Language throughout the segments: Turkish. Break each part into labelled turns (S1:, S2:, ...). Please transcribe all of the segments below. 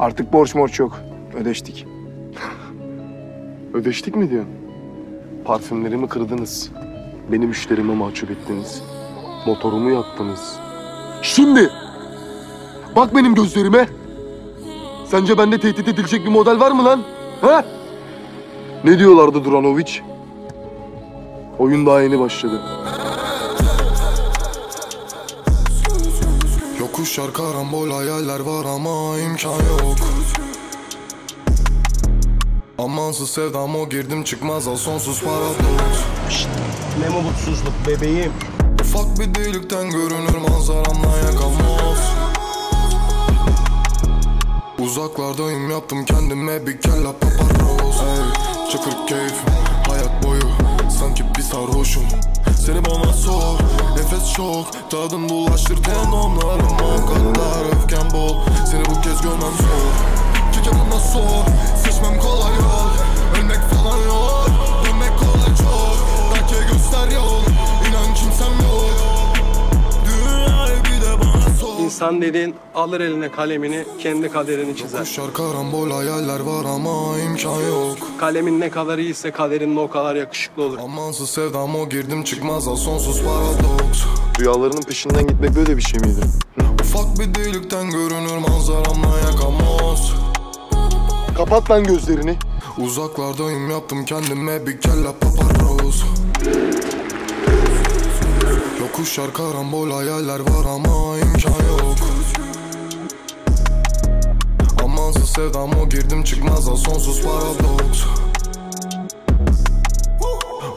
S1: Artık borç morç yok. Ödeştik.
S2: Ödeştik mi diyorsun? Parfümlerimi kırdınız. Beni müşterime mahcup ettiniz. Motorumu yaktınız. Şimdi! Bak benim gözlerime. Sence bende tehdit edilecek bir model var mı lan? Ha? Ne diyorlardı Duranovic? Oyun daha yeni başladı.
S3: Yokuşlar karambol hayaller var ama imkan yok. Amansız sevdam o girdim çıkmaz al sonsuz paradoks
S4: Ne mi mutsuzluk bebeğim?
S3: Ufak bir delikten görünür manzaramla yakamoz Uzaklardayım yaptım kendime bir kella paparoz. Ey, Çıkır keyif hayat boyu sanki bir sarhoşum. Seni bana sor çok. Tadın bulaştır tenomlarım o kadar öfkem bol. Seni bu kez görmem zor
S4: İnsan dediğin alır eline kalemini kendi kaderini çizer.
S3: Kuşlar karambol hayaller var ama imkan yok
S4: Kalemin ne kadar iyiyse kaderin de o kadar yakışıklı olur.
S3: Amansız sevdam o girdim çıkmaz al sonsuz paradoks
S2: Rüyalarının peşinden gitmek böyle bir şey miydi?
S3: Ufak bir delikten görünür manzaramla yakamoz
S2: Kapat lan gözlerini.
S3: Uzaklardayım yaptım kendime bir kella paparoz Yokuşlar karambol hayaller var ama imkan yok sevdam o girdim çıkmaz al sonsuz paradoks.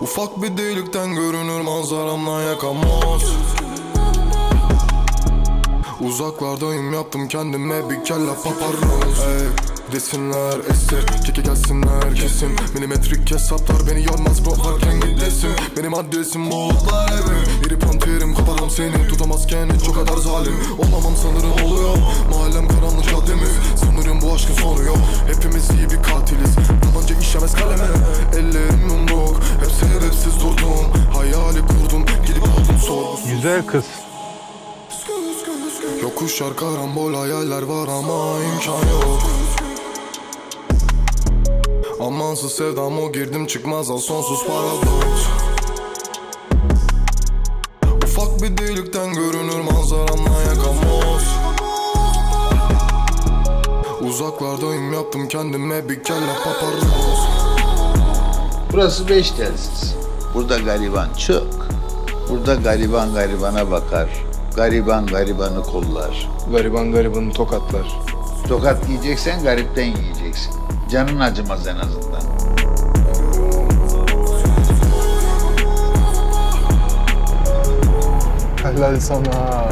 S3: Ufak bir delikten görünür manzaramla yakamoz Uzaklardayım yaptım kendime bir kella paparoz. Ey, Desinler esir keke gelsinler kesin. Milimetrik hesaplar beni yormaz bro varken gidesin Benim adresim bulutlar evi İri panterim kaparam seni tutamazken hiç o kadar zalim. Olamam sanırım oluyor. Mahallem karanlık caddemiz. Sanırım bu aşkın sonu yok. Hepimiz iyi bir katiliz. Tabanca işlemez kaleme. Ellerim yumruk. Hep sebepsiz durdum. Hayali kurdum. Gidip oldum sorgusuz.
S1: Güzel kız.
S3: Yokuşlar karambol hayaller var ama imkan yok. Amansız sevdam o girdim çıkmaz al sonsuz paradoks Uzaklardayım yaptım kendime bir kella paparoz
S5: Burası beş telsiz. Burada gariban çok. Burada gariban garibana bakar. Gariban garibanı kollar.
S1: Gariban garibanı tokatlar.
S5: Tokat yiyeceksen garipten yiyeceksin. Canın acımaz en azından.
S1: Helal sana.